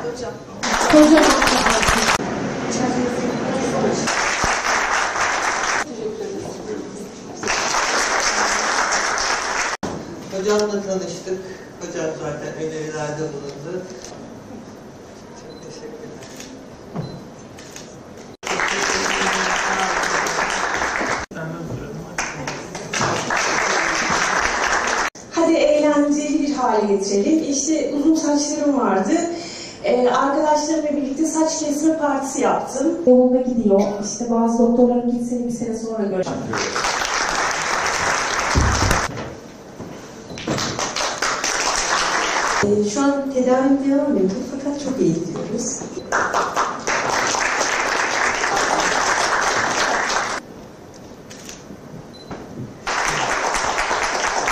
Hocam. Hocamla tanıştık. Hocam zaten önerilerde bulundu. Teşekkürler. Hadi eğlenceli bir hale getirelim. İşte uzun saçlarım vardı. Ee, arkadaşlarımla birlikte saç kesme partisi yaptım. Yolunda gidiyor. İşte bazı doktorların gitseni bir sene sonra göreceğim. Ee, şu an tedavi devam ediyor fakat çok iyi gidiyoruz.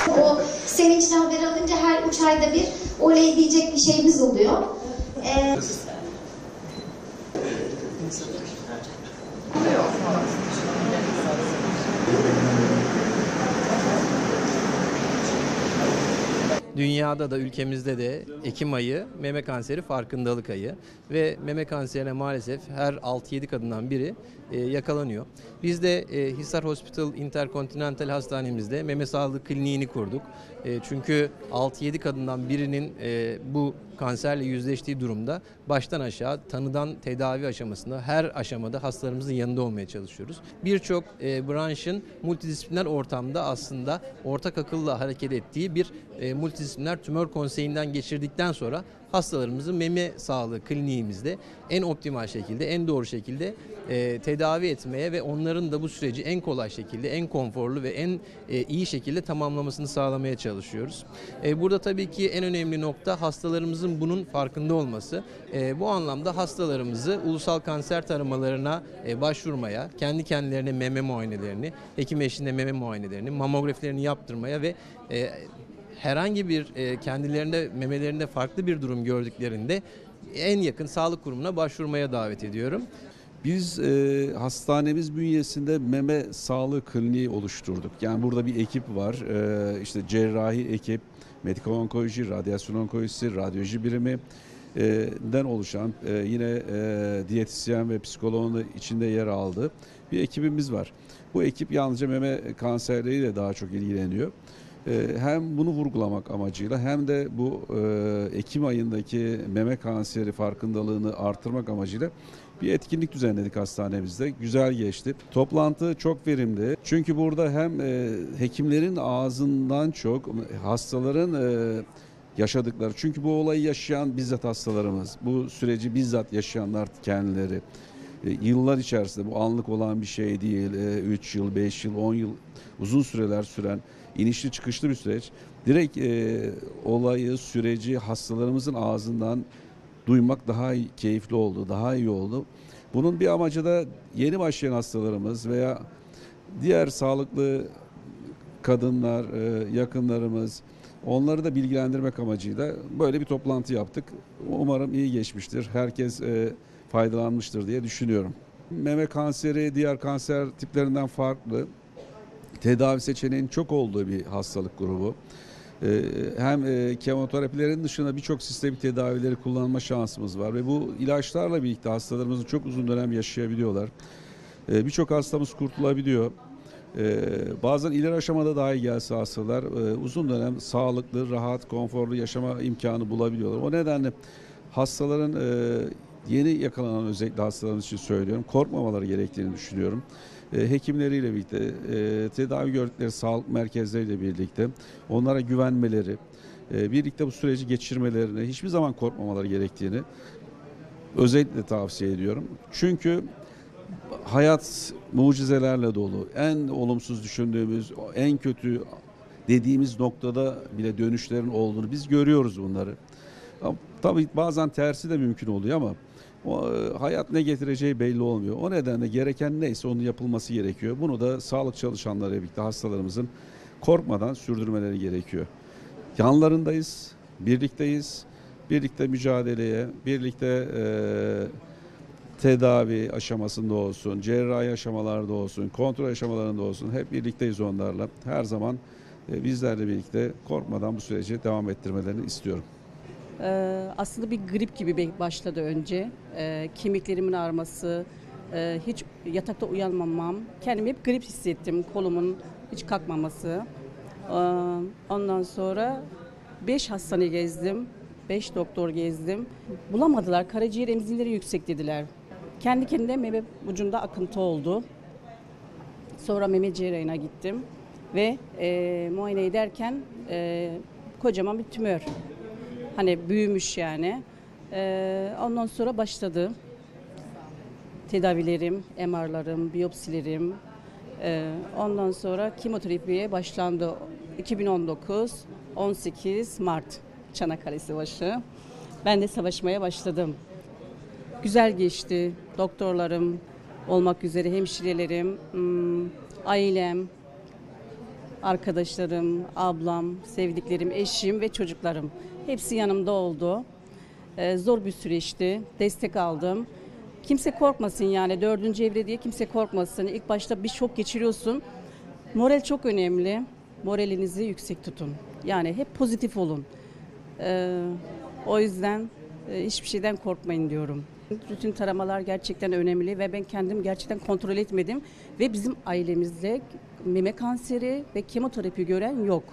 O sevinçli haber alınca her üç ayda bir oley diyecek bir şeyimiz oluyor. Ee, Dünyada da ülkemizde de Ekim ayı meme kanseri farkındalık ayı ve meme kanserine maalesef her 6-7 kadından biri e, yakalanıyor. Biz de e, Hisar Hospital Intercontinental Hastanemizde meme sağlığı kliniğini kurduk. E, çünkü 6-7 kadından birinin bu kanserle yüzleştiği durumda baştan aşağı tanıdan tedavi aşamasında her aşamada hastalarımızın yanında olmaya çalışıyoruz. Birçok branşın multidisipliner ortamda aslında ortak akılla hareket ettiği bir e, multidisipliner tümör konseyinden geçirdikten sonra hastalarımızı meme sağlığı kliniğimizde en optimal şekilde, en doğru şekilde e, tedavi etmeye ve onların da bu süreci en kolay şekilde, en konforlu ve en e, iyi şekilde tamamlamasını sağlamaya çalışıyoruz. E, burada tabii ki en önemli nokta hastalarımızın bunun farkında olması. E, bu anlamda hastalarımızı ulusal kanser taramalarına e, başvurmaya, kendi kendilerine meme muayenelerini, hekim eşliğinde meme muayenelerini, mamografilerini yaptırmaya ve e, herhangi bir e, kendilerinde memelerinde farklı bir durum gördüklerinde en yakın sağlık kurumuna başvurmaya davet ediyorum. Biz e, hastanemiz bünyesinde meme sağlığı kliniği oluşturduk. Yani burada bir ekip var. E, işte cerrahi ekip, medikal onkoloji, radyasyon onkolojisi, radyoloji birimi e, den oluşan e, yine e, diyetisyen ve psikoloğun içinde yer aldığı bir ekibimiz var. Bu ekip yalnızca meme kanserleriyle daha çok ilgileniyor. E, hem bunu vurgulamak amacıyla hem de bu e, Ekim ayındaki meme kanseri farkındalığını artırmak amacıyla bir etkinlik düzenledik hastanemizde. Güzel geçti. Toplantı çok verimli. Çünkü burada hem e, hekimlerin ağzından çok hastaların e, yaşadıkları. Çünkü bu olayı yaşayan bizzat hastalarımız. Bu süreci bizzat yaşayanlar kendileri. E, yıllar içerisinde bu anlık olan bir şey değil. 3 yıl, 5 yıl, 10 yıl uzun süreler süren inişli çıkışlı bir süreç. Direkt e, olayı, süreci hastalarımızın ağzından duymak daha keyifli oldu, daha iyi oldu. Bunun bir amacı da yeni başlayan hastalarımız veya diğer sağlıklı kadınlar, e, yakınlarımız onları da bilgilendirmek amacıyla böyle bir toplantı yaptık. Umarım iyi geçmiştir. Herkes e, faydalanmıştır diye düşünüyorum. Meme kanseri diğer kanser tiplerinden farklı. Tedavi seçeneğinin çok olduğu bir hastalık grubu. Ee, hem e, kemoterapilerin dışında birçok sistemik tedavileri kullanma şansımız var ve bu ilaçlarla birlikte hastalarımızın çok uzun dönem yaşayabiliyorlar. Ee, Birçok hastamız kurtulabiliyor. Ee, Bazen ileri aşamada dahi gelse hastalar e, uzun dönem sağlıklı, rahat, konforlu yaşama imkanı bulabiliyorlar. O nedenle hastaların e, yeni yakalanan özellikle hastalarımız için söylüyorum korkmamaları gerektiğini düşünüyorum. E, Hekimleriyle birlikte, tedavi gördükleri sağlık merkezleriyle birlikte onlara güvenmeleri, birlikte bu süreci geçirmelerini, hiçbir zaman korkmamaları gerektiğini özellikle tavsiye ediyorum. Çünkü hayat mucizelerle dolu. En olumsuz düşündüğümüz, en kötü dediğimiz noktada bile dönüşlerin olduğunu biz görüyoruz bunları. Tabii bazen tersi de mümkün oluyor ama o, e, hayat ne getireceği belli olmuyor. O nedenle gereken neyse onun yapılması gerekiyor. Bunu da sağlık çalışanları birlikte hastalarımızın korkmadan sürdürmeleri gerekiyor. Yanlarındayız, birlikteyiz. Birlikte mücadeleye, birlikte e, tedavi aşamasında olsun, cerrahi aşamalarda olsun, kontrol aşamalarında olsun hep birlikteyiz onlarla. Her zaman e, bizlerle birlikte korkmadan bu süreci devam ettirmelerini istiyorum. Ee, aslında bir grip gibi başladı önce. Ee, kemiklerimin ağrıması, e, hiç yatakta uyanmamam. Kendimi hep grip hissettim. Kolumun hiç kalkmaması. Ee, ondan sonra 5 hastane gezdim. 5 doktor gezdim. Bulamadılar. Karaciğer enzimleri yüksek dediler. Kendi kendine meme ucunda akıntı oldu. Sonra meme cerrahına gittim ve e, muayene ederken e, kocaman bir tümör. Hani büyümüş yani. E, ondan sonra başladı tedavilerim, MR'larım, biyopsilerim. E, ondan sonra kemoterapiye başlandı 2019 18 Mart Çanakkale Savaşı. Ben de savaşmaya başladım. Güzel geçti. Doktorlarım olmak üzere hemşirelerim, hmm, ailem, arkadaşlarım, ablam, sevdiklerim, eşim ve çocuklarım. Hepsi yanımda oldu. Ee, zor bir süreçti. Destek aldım. Kimse korkmasın yani dördüncü evre diye kimse korkmasın. İlk başta bir şok geçiriyorsun. Moral çok önemli. Moralinizi yüksek tutun. Yani hep pozitif olun. Ee, o yüzden e, hiçbir şeyden korkmayın diyorum. Rutin taramalar gerçekten önemli ve ben kendim gerçekten kontrol etmedim ve bizim ailemizde meme kanseri ve kemoterapi gören yok.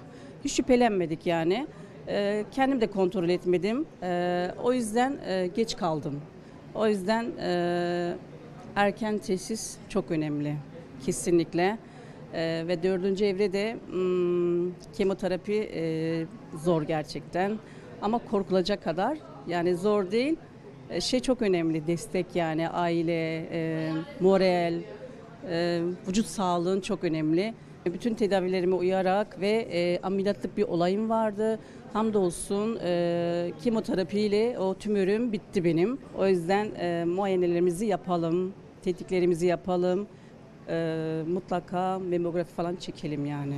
Hiç şüphelenmedik yani. Ee, kendim de kontrol etmedim. Ee, o yüzden e, geç kaldım. O yüzden e, erken teşhis çok önemli. Kesinlikle. Ee, ve dördüncü evrede hmm, kemoterapi e, zor gerçekten. Ama korkulacak kadar yani zor değil. E, şey çok önemli destek yani aile, e, moral, e, vücut sağlığın çok önemli. Bütün tedavilerime uyarak ve e, ameliyatlık bir olayım vardı. Hamdolsun e, kemoterapiyle o tümörüm bitti benim. O yüzden e, muayenelerimizi yapalım, tetkiklerimizi yapalım. E, mutlaka memografi falan çekelim yani.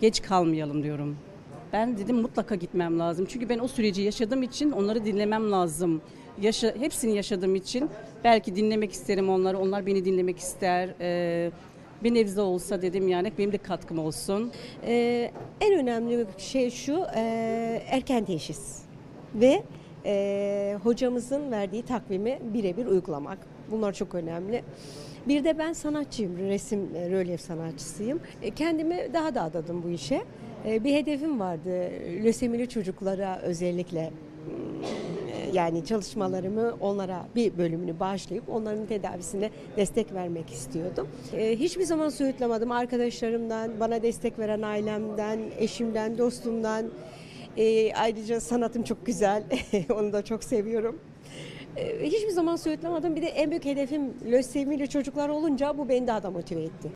Geç kalmayalım diyorum. Ben dedim mutlaka gitmem lazım. Çünkü ben o süreci yaşadığım için onları dinlemem lazım. Yaşa, hepsini yaşadığım için belki dinlemek isterim onları. Onlar beni dinlemek ister. Ee, bir nebze olsa dedim yani benim de katkım olsun. Ee, en önemli şey şu e, erken teşhis ve e, hocamızın verdiği takvimi birebir uygulamak. Bunlar çok önemli. Bir de ben sanatçıyım, resim, e, rölyef sanatçısıyım. E, kendimi daha da adadım bu işe. E, bir hedefim vardı, lösemili çocuklara özellikle e, yani çalışmalarımı onlara bir bölümünü bağışlayıp onların tedavisine destek vermek istiyordum. E, hiçbir zaman söğütlemedim arkadaşlarımdan, bana destek veren ailemden, eşimden, dostumdan. E, ayrıca sanatım çok güzel, onu da çok seviyorum. E, hiçbir zaman söğütlemedim. Bir de en büyük hedefim lösemili çocuklar olunca bu beni daha da motive etti.